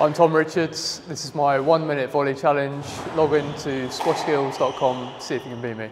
I'm Tom Richards. This is my one minute volley challenge. Log in to squashskills.com, see if you can beat me.